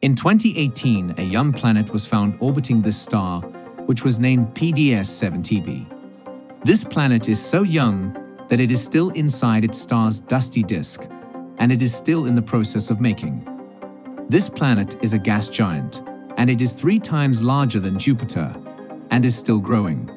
In 2018, a young planet was found orbiting this star, which was named PDS 70b. This planet is so young that it is still inside its star's dusty disk, and it is still in the process of making. This planet is a gas giant, and it is three times larger than Jupiter, and is still growing.